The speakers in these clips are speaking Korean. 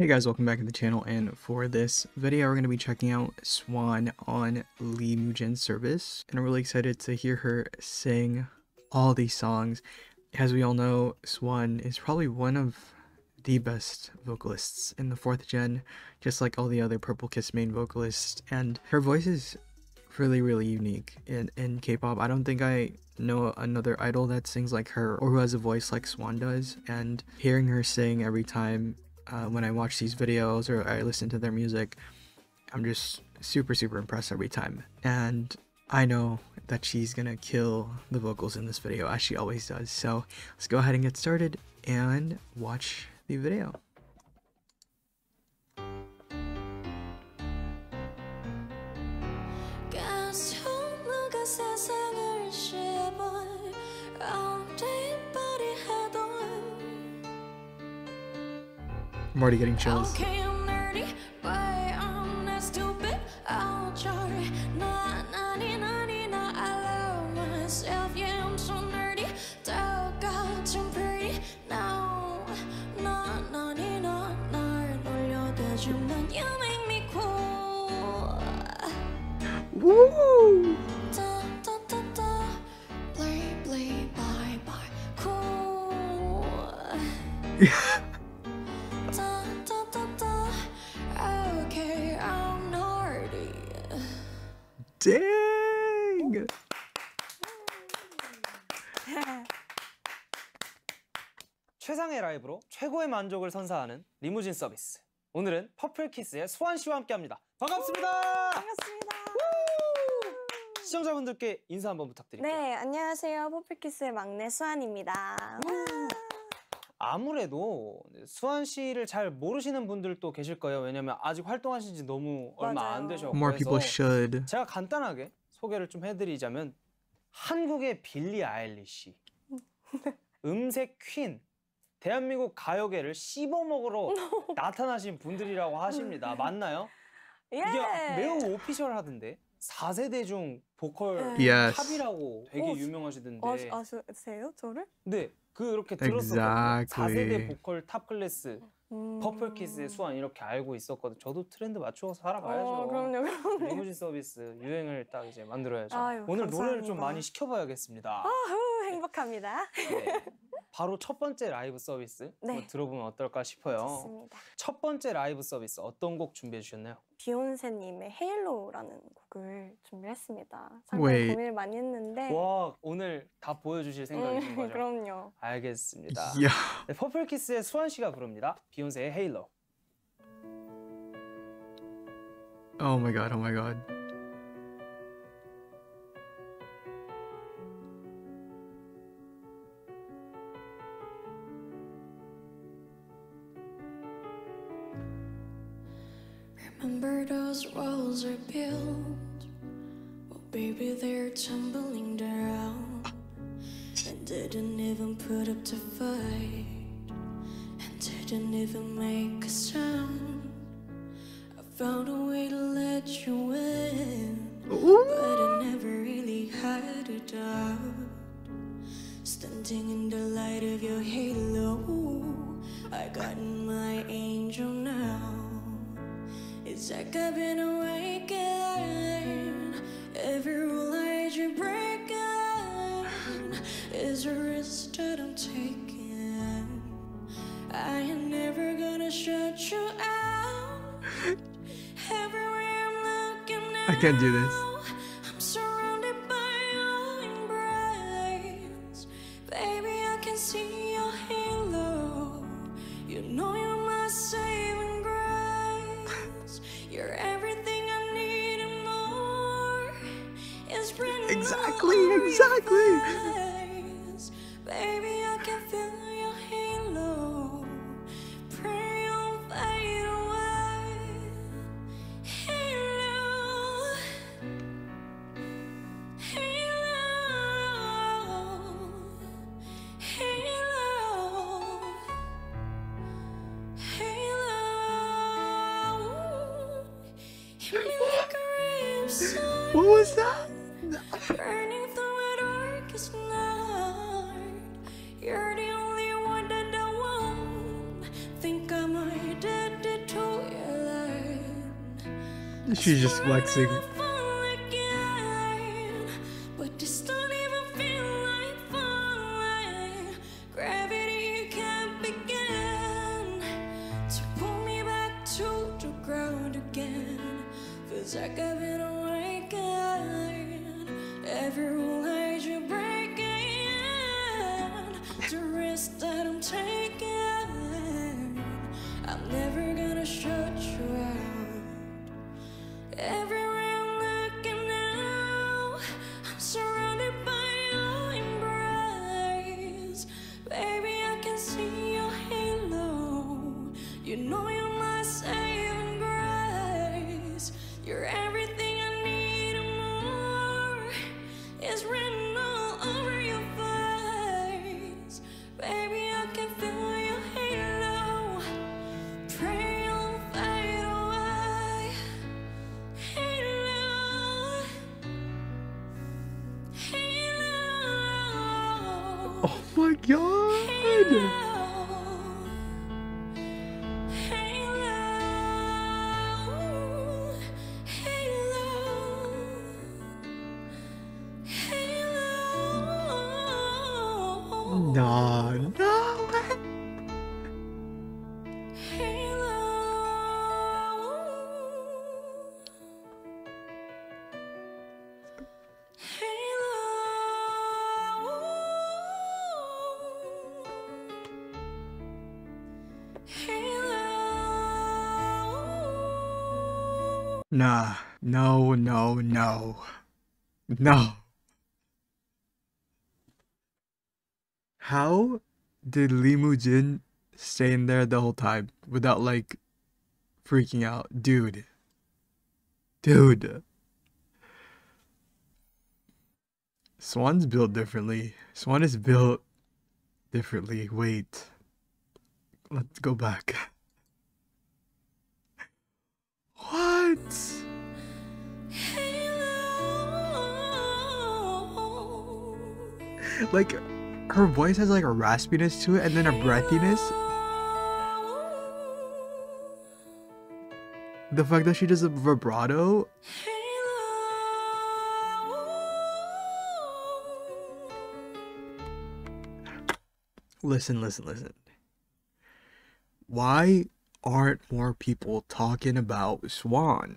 Hey guys, welcome back to the channel, and for this video, we're going to be checking out Swan on Lee Mujin's service, and I'm really excited to hear her sing all these songs. As we all know, Swan is probably one of the best vocalists in the 4th gen, just like all the other Purple Kiss main vocalists, and her voice is really, really unique in, in K-pop. I don't think I know another idol that sings like her or who has a voice like Swan does, and hearing her sing every time uh, when I watch these videos or I listen to their music, I'm just super, super impressed every time. And I know that she's gonna kill the vocals in this video as she always does. So let's go ahead and get started and watch the video. I'm already getting chills. Okay, 최고의 만족을 선사하는 리무진 서비스. 오늘은 퍼플키스의 수안 씨와 함께합니다. 반갑습니다. 반갑습니다. 시청자분들께 인사 한번 부탁드릴게요. 네, 안녕하세요. 퍼플키스의 막내 수안입니다. 아무래도 수안 씨를 잘 모르시는 분들도 계실 거예요. 왜냐면 아직 활동하신 지 너무 얼마 맞아요. 안 되셨고 More people 그래서 should. 제가 간단하게 소개를 좀 해드리자면 한국의 빌리 아일리시, 음색 퀸, 대한민국 가요계를 씹어먹으러 나타나신 분들이라고 하십니다. 맞나요? 예. 이게 매우 official하던데 4세대 중 보컬 네. Yes. 탑이라고 되게 어, 유명하시던데 아, 아세요, 저를? 네 그렇게 들었었거든요 Exactly. 4세대 보컬 탑 클래스 음. 퍼플키스의 수안 이렇게 알고 있었거든 저도 트렌드 맞추고 살아가야죠 어, 그럼요, 그럼요. 리무진 서비스 유행을 딱 이제 만들어야죠 아유, 오늘 노래를 좀 감사합니다. 많이 시켜봐야겠습니다 아후, 행복합니다. 네. 바로 첫 번째 라이브 서비스 네. 한번 들어보면 어떨까 싶어요 좋습니다. 첫 번째 라이브 서비스 어떤 곡 준비해 주셨나요? 비욘세님의 Halo라는 곡을 준비했습니다. 상당히 Wait. 고민을 많이 했는데. 와 오늘 다 보여주실 생각이신 음, 거죠? 그럼요. 알겠습니다. 네, 퍼플키스의 수안 씨가 부릅니다. 비욘세의 Halo. Oh my god, oh my god. Walls are built? Well, baby, they're tumbling down. And didn't even put up to fight. And didn't even make a sound. I found a way to let you in. But I never really had a doubt. Standing in the light of your halo, I got my angel now. It's like I've been awakened. Every rule I breaking is a risk that I'm taking. I am never gonna shut you out. Everywhere I'm looking now, I can't do this. Exactly, exactly. She's just flexing. God! Nah, no, no, no. No. How did Lee Jin stay in there the whole time without like freaking out? Dude. Dude. Swan's built differently. Swan is built differently. Wait. Let's go back. What? Like, her voice has like a raspiness to it and then a breathiness. The fact that she does a vibrato. Listen, listen, listen. Why aren't more people talking about Swan?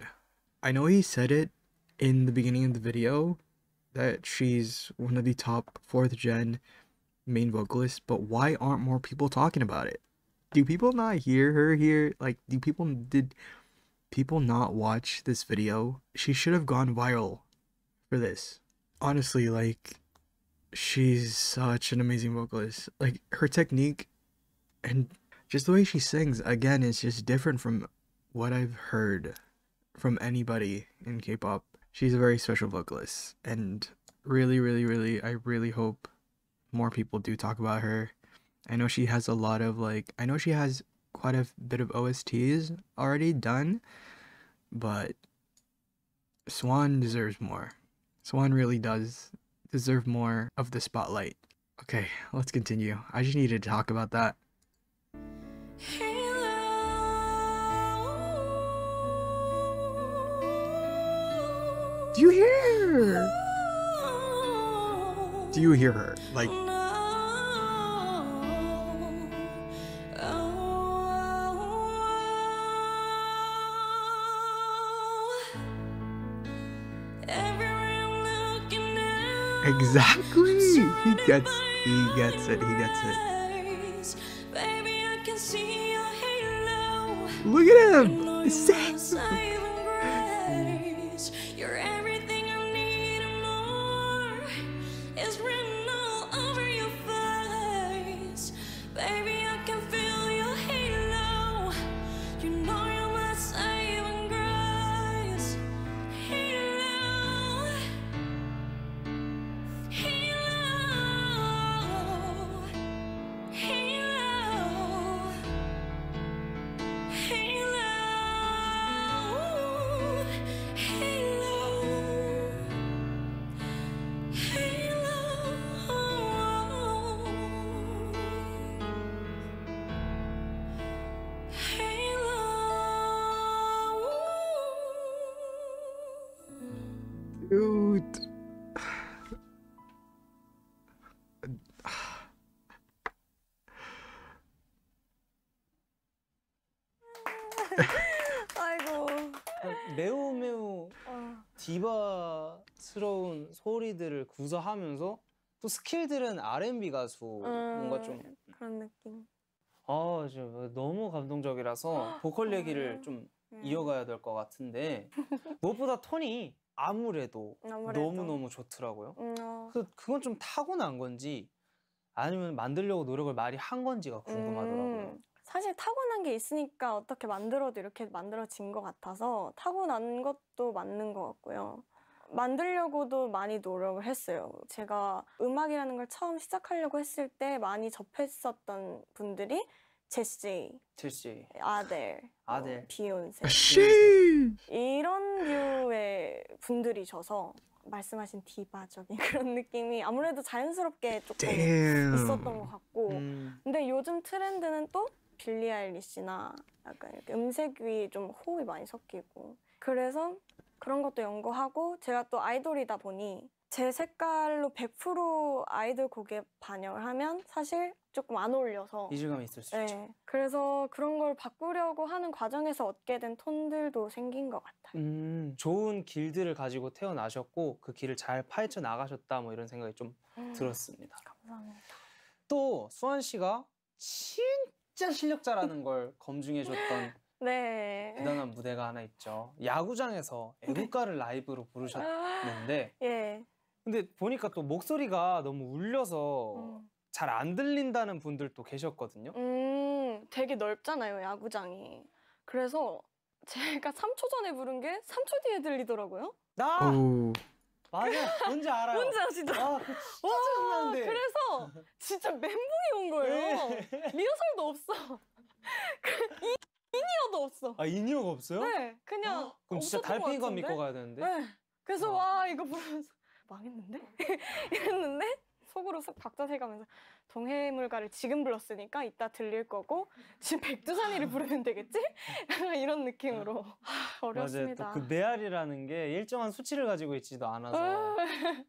I know he said it in the beginning of the video that she's one of the top fourth gen main vocalists, but why aren't more people talking about it? Do people not hear her here? Like, do people did people not watch this video? She should have gone viral for this. Honestly, like she's such an amazing vocalist. Like her technique and just the way she sings again is just different from what I've heard from anybody in K-pop. She's a very special vocalist and really really really I really hope more people do talk about her. I know she has a lot of like I know she has quite a bit of OSTs already done, but Swan deserves more. Swan really does deserve more of the spotlight. Okay, let's continue. I just need to talk about that. Do you hear her? Do you hear her? Like, exactly. He gets, he gets it. He gets it. Look at him. He's. 디바스러운 소리들을 구사하면서 또 스킬들은 R&B 가수 뭔가 좀 음, 그런 느낌. 아, 저 너무 감동적이라서 보컬 얘기를 음. 좀 음. 이어가야 될 것 같은데 무엇보다 톤이 아무래도, 아무래도. 너무너무 좋더라고요. 음, 어. 그 그건 좀 타고난 건지 아니면 만들려고 노력을 많이 한 건지가 궁금하더라고요. 음, 사실 타고난 게 있으니까 어떻게 만들어도 이렇게 만들어진 것 같아서 타고난 것도 맞는 것 같고요. 만들려고도 많이 노력을 했어요. 제가 음악이라는 걸 처음 시작하려고 했을 때 많이 접했었던 분들이 제시, 첼시, 아델, 뭐 아델. 비욘세 Sheesh. 이런 류의 분들이셔서 말씀하신 디바적인 그런 느낌이 아무래도 자연스럽게 조금 Damn. 있었던 것 같고 음, 근데 요즘 트렌드는 또 빌리 아일리시나 약간 이렇게 음색이 좀 호흡이 많이 섞이고 그래서 그런 것도 연구하고 제가 또 아이돌이다 보니 제 색깔로 100% 아이돌 곡에 반영을 하면 사실 조금 안 어울려서 이질감이 있을 수 있죠. 네, 그래서 그런 걸 바꾸려고 하는 과정에서 얻게 된 톤들도 생긴 것 같아요. 음, 좋은 길들을 가지고 태어나셨고 그 길을 잘 파헤쳐 나가셨다 뭐 이런 생각이 좀 음, 들었습니다. 감사합니다. 또 수환 씨가 진 짜 실력자라는 걸 검증해줬던 네. 대단한 무대가 하나 있죠. 야구장에서 애국가를 라이브로 부르셨는데 예. 근데 보니까 또 목소리가 너무 울려서 음. 잘안 들린다는 분들도 계셨거든요. 음, 되게 넓잖아요, 야구장이. 그래서 제가 3초 전에 부른 게 3초 뒤에 들리더라고요. 나 Oh. 맞아 뭔지 알아요. 뭔지 아시죠? 아, 그 진짜 와, 짜증나는데. 그래서 진짜 멘붕이 온 거예요. 네. 리허설도 없어. 그 이, in-ear도 없어. 아 in-ear가 없어요? 네, 그냥. 그럼 진짜 달팽이관? 믿고 가야 되는데. 네. 그래서 와. 와 이거 보면서 망했는데 이랬는데 속으로 쓱 박자 세가면서 동해물과를 지금 불렀으니까 이따 들릴 거고 지금 백두산이를 부르면 되겠지? 이런 느낌으로 하, 맞아요. 어렵습니다. 또그 메아리라는 게 일정한 수치를 가지고 있지도 않아서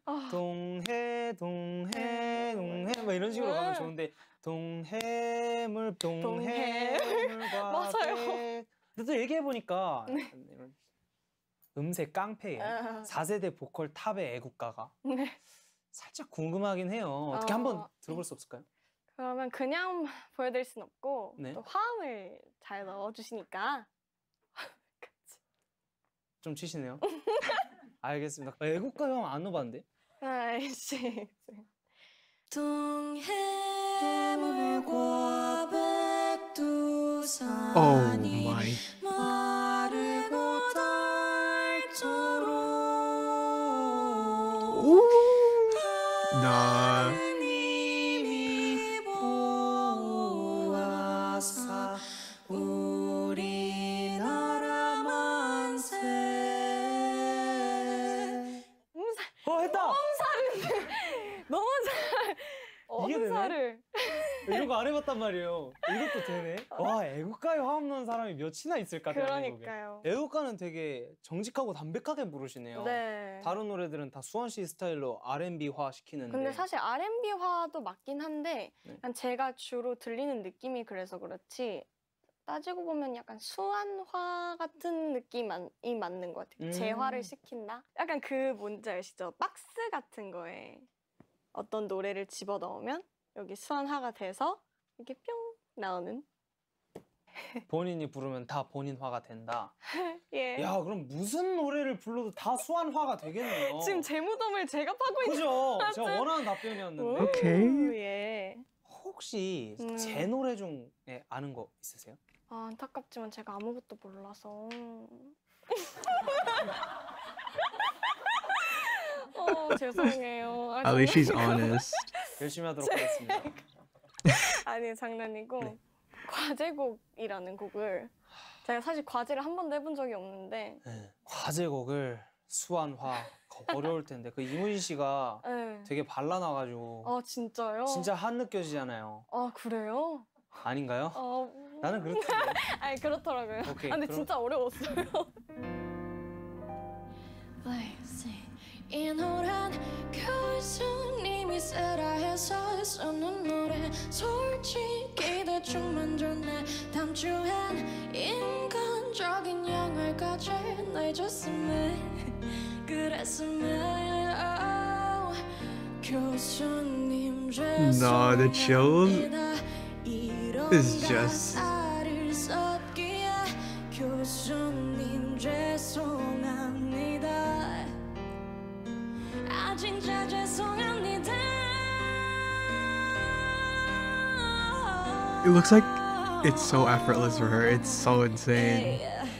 아, 동해 동해 동해 막 이런 식으로 네. 가면 좋은데 동해물 동해물과 맞아요. 백. 근데 또 얘기해 보니까 이런 음색 깡패예요. 아, 4세대 보컬 탑의 애국가가 네. 살짝 궁금하긴 해요. 어떻게 어. 한번 들어볼 수 없을까요? 그러면 그냥 보여드릴 순 없고 네. 또 화음을 잘 넣어주시니까 같이. 좀 치시네요. 알겠습니다. 애국가 형안 넣어봤는데? 아이씨 동해물과 백두산이 Oh my. 안 해봤단 말이에요. 이것도 되네. 와 애국가에 화음 넣은 사람이 몇이나 있을까 대한민국에. 그러니까요. 애국가는 되게 정직하고 담백하게 부르시네요. 네. 다른 노래들은 다 수원 씨 스타일로 R&B화 시키는데. 근데 사실 R&B화도 맞긴 한데 네. 그냥 제가 주로 들리는 느낌이 그래서 그렇지 따지고 보면 약간 수완화 같은 느낌이 맞는 것 같아요. 음. 재화를 시킨다? 약간 그 뭔지 아시죠? 박스 같은 거에 어떤 노래를 집어 넣으면 여기 수완화가 돼서 이렇게 뿅 나오는 본인이 부르면 다 본인 화가 된다. 예. 야 그럼 무슨 노래를 불러도 다 수완 화가 되겠네요. 지금 제 무덤을 제가 파고 있는 그죠? 제가 원하는 답변이었는데. 오, 오케이. 예. 혹시 음. 제 노래 중에 아는 거 있으세요? 아, 안타깝지만 제가 아무것도 몰라서. 어, 죄송해요. 아, At least she's honest. 열심히 하도록 하겠습니다. 아니, 장난이고. 네. 과제곡이라는 곡을 제가 사실 과제를 한 번도 해본 적이 없는데 네. 과제곡을 수완화 거- 어려울 텐데 그 이문희 씨가 네. 되게 발라놔가지고 아, 진짜요? 진짜 한 느껴지잖아요. 아, 그래요? 아닌가요? 어... 나는 그렇던데. 아니, 그렇더라고요. 오케이, 아, 근데 그럼- 진짜 어려웠어요. blazing 이 노란 교수님이 쓰라 해서 쓰는 노래 솔직히 대충 만들었네 다음 주엔 인간적인 영을 가질 날 줬으면 그랬으면 oh, 교수님 Nah, the chills is is just- 교수님 죄송합니다 It looks like It's so effortless for her. It's so insane.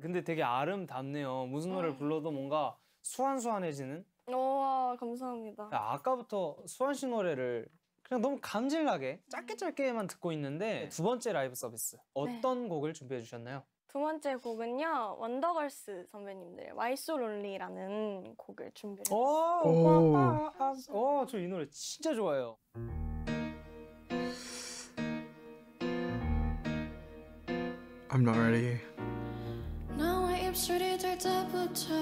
근데 되게 아름답네요. 무슨 노래를 불러도 뭔가 수완수완해지는. 와 감사합니다. 야, 아까부터 수완 씨 노래를 그냥 너무 감질나게 짧게 짧게만 듣고 있는데 두 번째 라이브 서비스 어떤 곡을 준비해 주셨나요? 두 번째 곡은요 원더걸스 선배님들 Why So Lonely라는 곡을 준비를 오, 오. 오, 저이 노래 진짜 좋아해요. I'm not ready. 입술이 될 때부터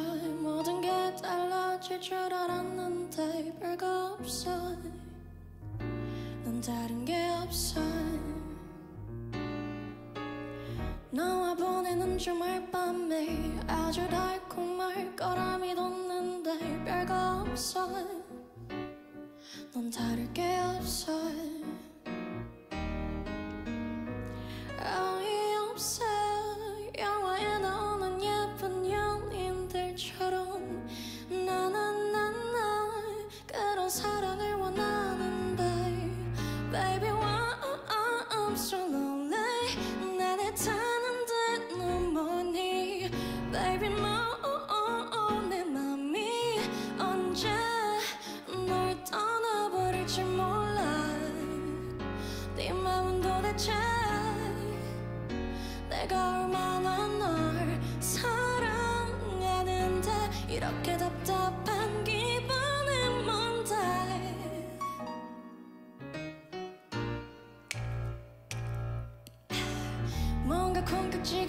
모든 게 달라질 줄 알았는데 별거 없어 넌 다른 게 없어 너와 보내는 주말 밤에 아주 달콤할 거라 믿었는데 별거 없어. 넌 다를 게 없어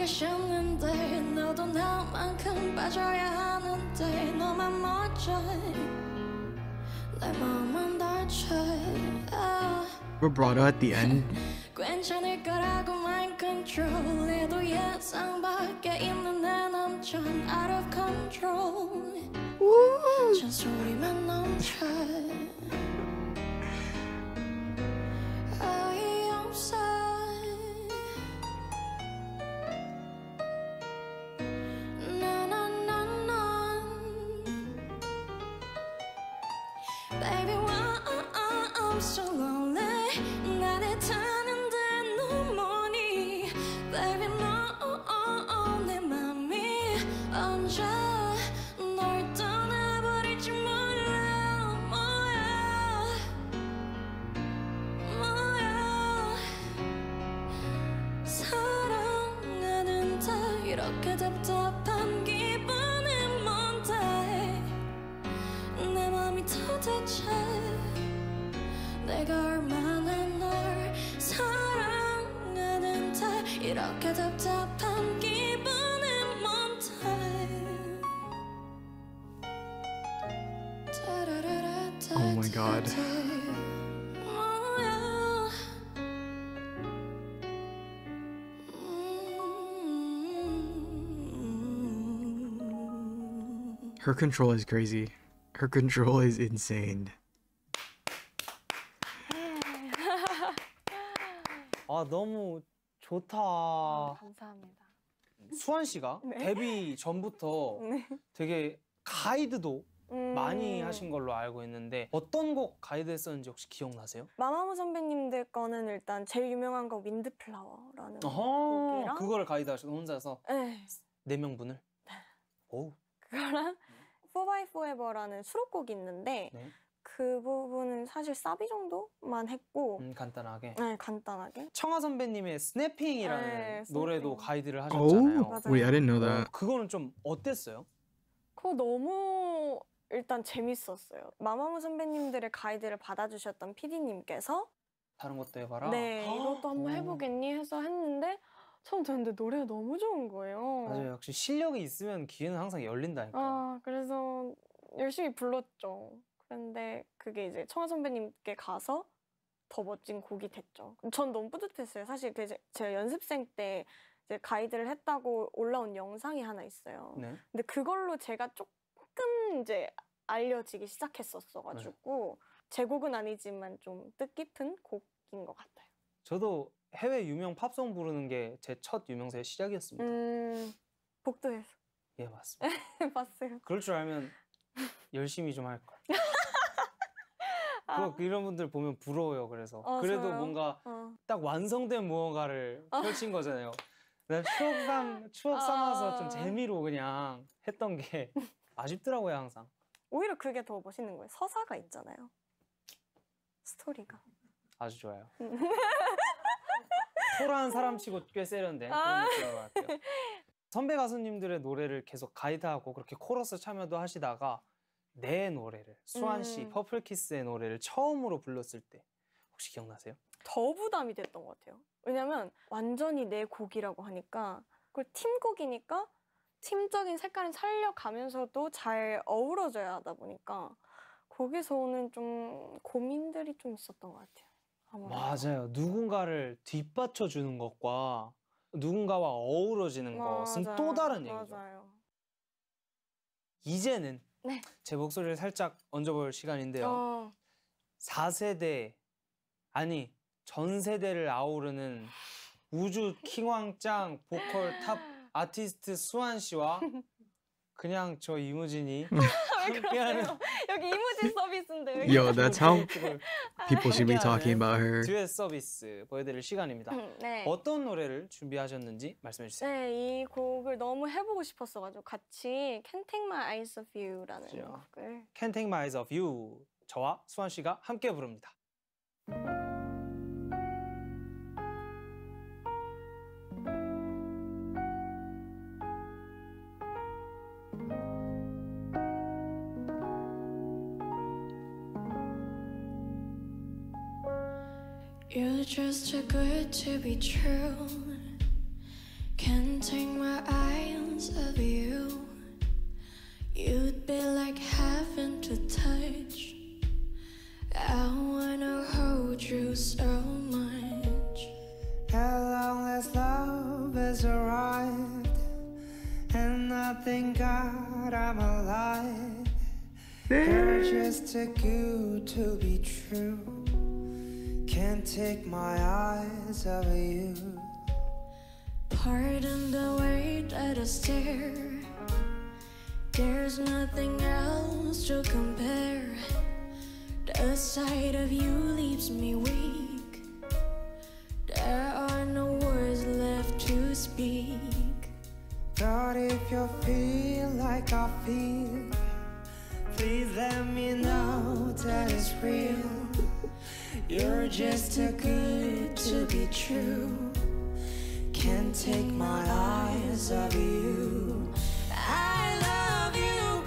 콩깍지가 싫는데 너도 나만큼 빠져야 하는데 너만 멋져 내 마음은 덜채 아. Vibrato at the end. 답답한 기분은 뭔데? 내 맘이 도대체 내가 얼마나 널 사랑하는데 이렇게 답답한 기분은 뭔데 Oh my God. Her control is crazy. Her control is insane. 아 너무 좋다. 감사합니다. 수환 씨가 네. 데뷔 전부터 네. 되게 가이드도 음, 많이 하신 걸로 알고 있는데 어떤 곡 가이드 했었는지 혹시 기억나세요? 마마무 선배님들 거는 일단 제일 유명한 거 윈드플라워라는 곡이랑 그거를 가이드 하셔서 혼자서 네, 네 명분을. 오, 그거랑 4by Forever라는 수록곡이 있는데 네. 그 부분은 사실 사비 정도만 했고 음, 간단하게. 네, 간단하게 청아 선배님의 스냅핑이라는 네, 노래도. 가이드를 Oh, 하셨잖아요. 맞아요. wait, I didn't know 어, that. 그거는 좀 어땠어요? 그거 너무 일단 재밌었어요. 마마무 선배님들의 가이드를 받아주셨던 PD님께서 다른 것도 해봐라. 네, 이것도 한번 오. 해보겠니 해서 했는데 처음 듣는데 노래가 너무 좋은 거예요. 맞아요. 역시 실력이 있으면 기회는 항상 열린다니까. 아, 그래서 열심히 불렀죠. 그런데 그게 이제 청아 선배님께 가서 더 멋진 곡이 됐죠. 전 너무 뿌듯했어요. 사실 그 제- 제가 연습생 때 이제 가이드를 했다고 올라온 영상이 하나 있어요. 네. 근데 그걸로 제가 조금 이제 알려지기 시작했었어가지고 네. 제 곡은 아니지만 좀 뜻깊은 곡인 것 같아요. 저도 해외 유명 팝송 부르는 게 제 첫 유명세의 시작이었습니다. 음, 복도에서 예, 맞습니다. 봤어요. 그럴 줄 알면 열심히 좀 할 걸. 아, 그 이런 분들 보면 부러워요. 그래서 어, 그래도 저요? 뭔가 어. 딱 완성된 무언가를 어. 펼친 거잖아요. 내가 추억 삼 추억 삼아서 좀 아. 재미로 그냥 했던 게 아쉽더라고요 항상. 오히려 그게 더 멋있는 거예요. 서사가 있잖아요. 스토리가. 아주 좋아요. 토라한 사람치고 꽤 세련된 그런 아. 느낌으로 할게요. 선배 가수님들의 노래를 계속 가이드하고 그렇게 코러스 참여도 하시다가 내 노래를 수안 씨 음. 퍼플키스의 노래를 처음으로 불렀을 때 혹시 기억나세요? 더 부담이 됐던 것 같아요. 왜냐면 완전히 내 곡이라고 하니까 그걸 팀곡이니까 팀적인 색깔을 살려가면서도 잘 어우러져야 하다 보니까 거기서 오는 좀 고민들이 좀 있었던 것 같아요. 아무래도. 맞아요. 누군가를 뒷받쳐 주는 것과 누군가와 어우러지는 것은 또 맞아요. 다른 얘기죠. 맞아요. 이제는 네. 제 목소리를 살짝 얹어볼 시간인데요. 어, 4세대 아니 전 세대를 아우르는 우주 킹왕짱 보컬 탑 아티스트 수안 씨와 그냥 저 이무진이 함께하는 여기 이무진 서비스인데 왜 Yo, that's how 듀엣 people should be talking about her. 듀엣 서비스 보여드릴 시간입니다. 음, 네. 어떤 노래를 준비하셨는지 말씀해 주세요. 네, 이 곡을 너무 해보고 싶었어가지고 같이 Can't Take My Eyes Off You라는 그죠. 곡을 Can't Take My Eyes Off You 저와 수안 씨가 함께 부릅니다. You're just too good to be true. Can't take my eyes off you. You'd be like heaven to touch. I wanna hold you so much. How long this love has arrived, and I thank God I'm alive. You're just too good to be true. Can't take my eyes off you. Pardon the way that I stare. There's nothing else to compare. The sight of you leaves me weak. There are no words left to speak. But if you feel like I feel, please let me know that it's real. You're just too good to be true. Can't take my eyes off you. I love you,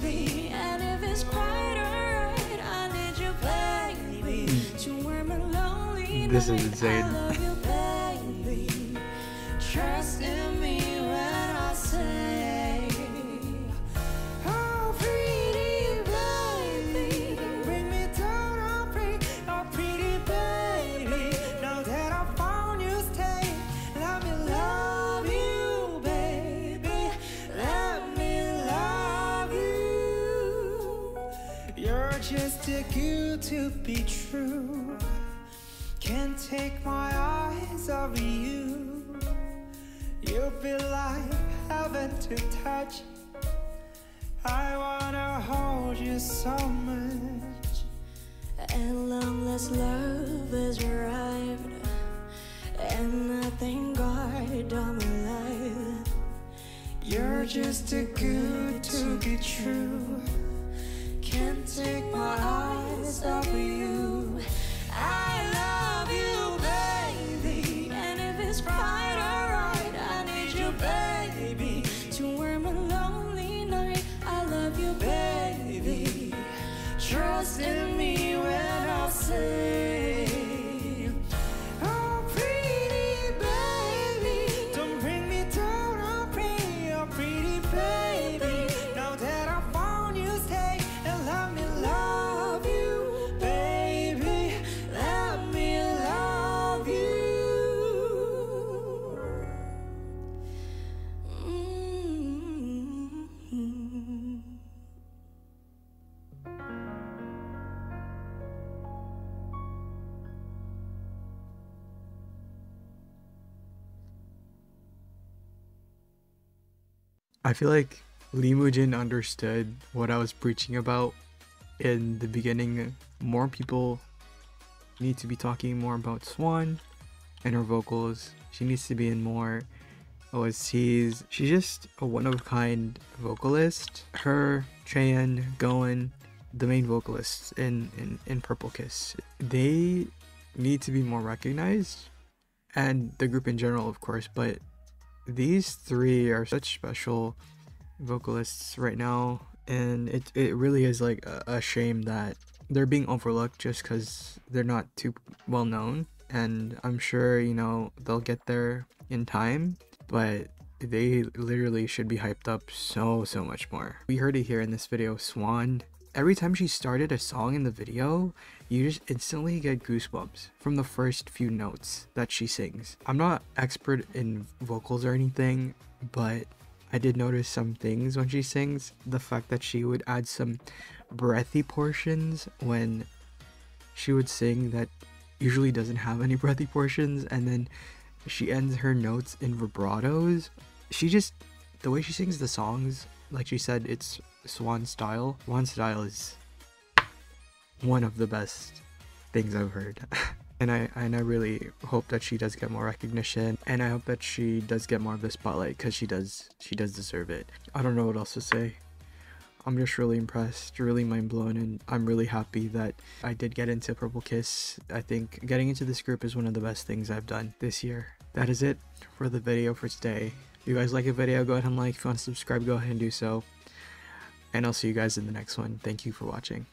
baby. And if it's quite alright, I need you, baby. To warm a lonely This is insane. Good to be true. Can't take my eyes off you. You feel like heaven to touch. I wanna hold you so much. At long last, love has arrived. And I thank God I'm alive. You're just too good to be true. I feel like Lee Mujin understood what I was preaching about in the beginning. More people need to be talking more about Swan and her vocals. She needs to be in more OSTs. She's just a one of a kind vocalist. Her, Chaeyeon, Goen, the main vocalists in, in, in Purple Kiss, they need to be more recognized. And the group in general, of course, but these three are such special vocalists right now. And it, it really is like a, a shame that they're being overlooked just because they're not too well known. And I'm sure, you know, they'll get there in time, but they literally should be hyped up so, so much more. We heard it here in this video, Swan. Every time she started a song in the video, you just instantly get goosebumps from the first few notes that she sings. I'm not expert in vocals or anything, but I did notice some things when she sings. The fact that she would add some breathy portions when she would sing that usually doesn't have any breathy portions and then she ends her notes in vibratos. She just the way she sings the songs, like she said, it's Swan style. Swan style is one of the best things I've heard. and I and I really hope that she does get more recognition and I hope that she does get more of the spotlight cuz she does she does deserve it. I don't know what else to say. I'm just really impressed, really mind blown, and I'm really happy that I did get into Purple Kiss. I think getting into this group is one of the best things I've done this year. That is it for the video for today. If you guys like a video, go ahead and like. If you want to subscribe, go ahead and do so. And I'll see you guys in the next one. Thank you for watching.